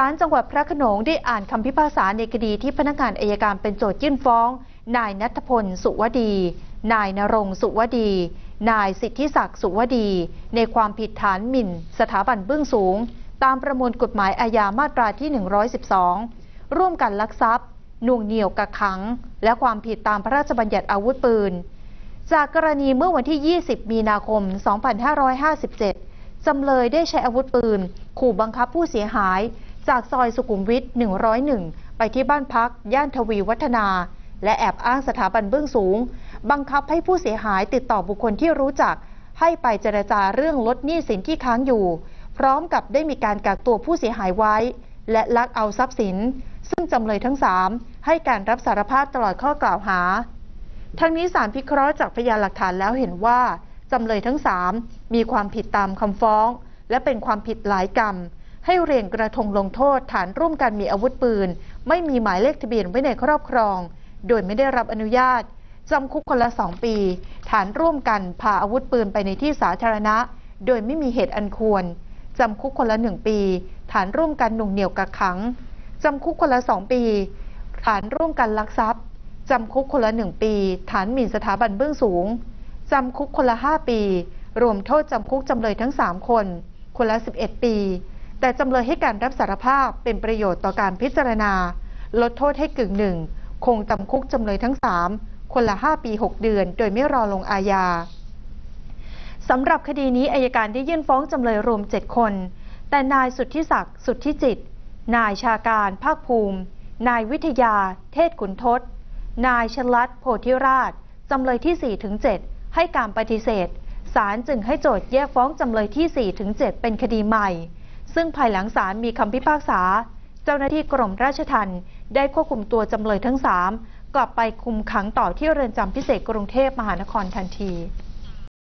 ศาลจังหวัดพระโขนงได้อ่านคำพิพากษาในคดีที่พนักงานอายการเป็นโจทยื่นฟ้อง นายนัทพล สุวดี นายนรงสุวดี นายสิทธิศักดิ์สุวดี ในความผิดฐานหมิ่น สถาบันเบื้องสูง ตามประมวลกฎหมายอาญามาตราที่ 112 ร่วมกันลักทรัพย์หน่วงเหนี่ยวกักขัง และความผิดตามพระราชบัญญัติอาวุธปืน จากกรณีเมื่อวันที่ 20 มีนาคม 2557จำเลยได้ใช้อาวุธปืน ขู่บังคับผู้เสียหาย จากซอยสุขุมวิท 101 ไปที่บ้านพัก ย่านทวีวัฒนา และแอบอ้างสถาบันเบื้องสูง บังคับให้ผู้เสียหายติดต่อบุคคลที่รู้จัก ให้ไปเจรจาเรื่องลดหนี้สินที่ค้างอยู่ พร้อมกับได้มีการกักตัวผู้เสียหายไว้ และลักเอาทรัพย์สิน ซึ่งจำเลยทั้ง 3 ให้การรับสารภาพตลอดข้อกล่าวหา ทั้งนี้ศาลพิเคราะห์จากพยานหลักฐานแล้วเห็นว่าจำเลยทั้ง 3 มีความผิดตามคำฟ้อง และเป็นความผิดหลายกรรม ให้เรียนกระทงลงโทษฐานร่วมกันมีอาวุธปืน ไม่มีหมายเลขทะเบียนไว้ในครอบครอง โดยไม่ได้รับอนุญาตจำคุกคนละ2ปี ฐานร่วมกันพาอาวุธปืนไปในที่สาธารณะ โดยไม่มีเหตุอันควรจำคุกคนละ1ปี ฐานร่วมกันหน่วงเหนี่ยวกักขังจำคุกคนละ2ปี ฐานร่วมกันลักทรัพย์จำคุกคนละ1ปี ฐานหมิ่นสถาบันเบื้องสูงจำคุกคนละ5ปี รวมโทษจำคุกจำเลยทั้ง3คน คนละ11ปี แต่จำเลยให้การรับสารภาพเป็นประโยชน์ต่อการพิจารณา ลดโทษให้กึ่งหนึ่ง คงจำคุกจำเลยทั้ง 3 คนละ 5 ปี 6 เดือน โดยไม่รอลงอาญาสำหรับคดีนี้อายการได้ยื่นฟ้องจำเลยรวม 7 คน แต่นายสุทธิศักดิ์สุทธิจิต นายชาการภาคภูมิ นายวิทยา เทศขุนทศ นายชลัดโพธิราช จำเลยที่ 4 ถึง 7 ให้การปฏิเสธศาลจึงให้โจทย์แยกฟ้องจำเลยที่ 4 ถึง 7 เป็นคดีใหม่ ซึ่งภายหลังศาลมีคำพิพากษา เจ้าหน้าที่กรมราชทัณฑ์ได้ควบคุมตัวจำเลยทั้ง 3 กลับไปคุมขังต่อที่เรือนจำพิเศษกรุงเทพมหานครทันที